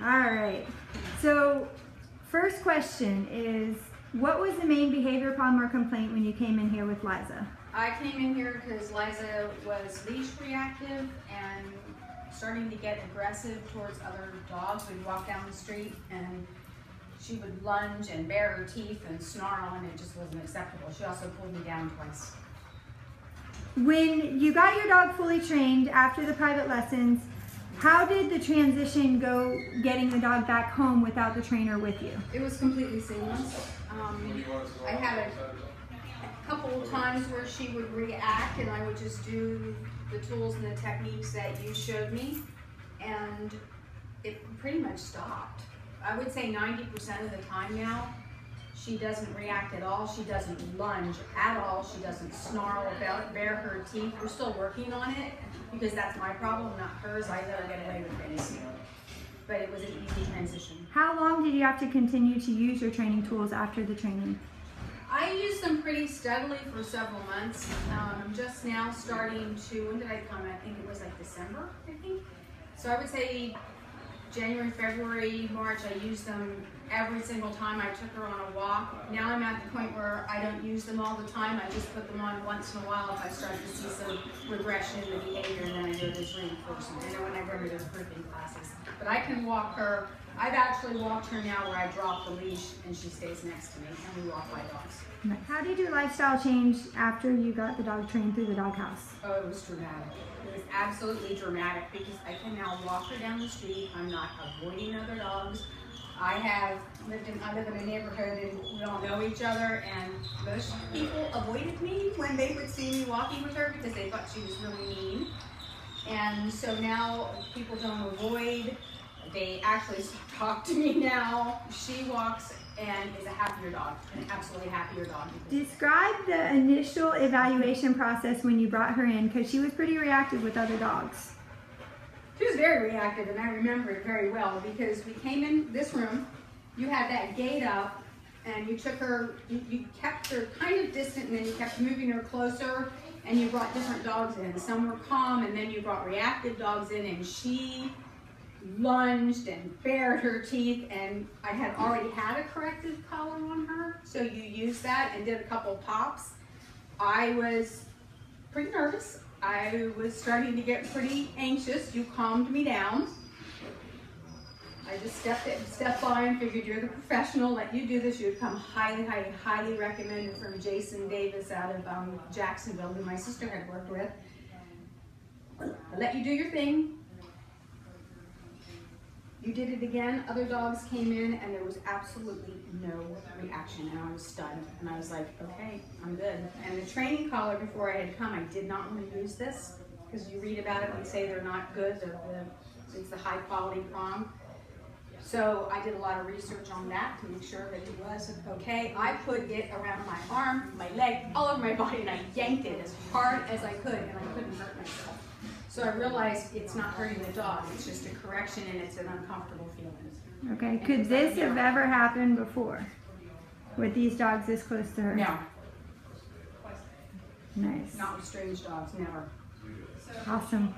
All right. So, first question is what was the main behavior problem or complaint when you came in here with Liza? I came in here because Liza was leash reactive and starting to get aggressive towards other dogs. We'd walk down the street and she would lunge and bare her teeth and snarl and it just wasn't acceptable. She also pulled me down twice. When you got your dog fully trained after the private lessons, how did the transition go getting the dog back home without the trainer with you? It was completely seamless. Um, I had a, a couple of times where she would react and I would just do the tools and the techniques that you showed me and it pretty much stopped. I would say 90% of the time now, she doesn't react at all. She doesn't lunge at all. She doesn't snarl about bare her teeth. We're still working on it because that's my problem, not hers. I let her get away with anything. But it was an easy transition. How long did you have to continue to use your training tools after the training? I used them pretty steadily for several months. Um, I'm just now starting to, when did I come? I think it was like December, I think. So I would say January, February, March, I used them every single time I took her on a walk. Now I'm at the point where I don't use them all the time. I just put them on once in a while if I start to see some regression in the behavior and then I do this reinforcement. And then when I go to those grouping classes. But I can walk her. I've actually walked her now where I drop the leash and she stays next to me and we walk my dogs. How did your lifestyle change after you got the dog trained through the doghouse? Oh, it was dramatic. It was absolutely dramatic because I can now walk her down the street. I'm not avoiding other dogs. I have lived in, I live in a neighborhood and we all know each other and most people avoided me when they would see me walking with her because they thought she was really mean. And so now people don't avoid, they actually talk to me now. She walks and is a happier dog, an absolutely happier dog. Describe the initial evaluation process when you brought her in because she was pretty reactive with other dogs. She was very reactive, and I remember it very well because we came in this room, you had that gate up, and you took her, you, you kept her kind of distant, and then you kept moving her closer, and you brought different dogs in. Some were calm, and then you brought reactive dogs in, and she lunged and bared her teeth, and I had already had a corrective collar on her, so you used that and did a couple pops. I was pretty nervous. I was starting to get pretty anxious. You calmed me down. I just stepped in, stepped by and figured you're the professional, let you do this. You would come highly, highly, highly recommended from Jason Davis out of um, Jacksonville, who my sister had worked with. I let you do your thing. You did it again. Other dogs came in and there was absolutely no reaction and I was stunned. And I was like, okay, I'm good. And the training collar before I had come, I did not want to use this because you read about it and say they're not good. They're the, it's the high quality prong. So I did a lot of research on that to make sure that it was okay. I put it around my arm, my leg, all over my body, and I yanked it as hard as I could, and I couldn't hurt myself. So I realized it's not hurting the dog, it's just a correction and it's an uncomfortable feeling. Okay, could this have ever happened before? With these dogs this close to her? No, Nice. not with strange dogs, never. Awesome.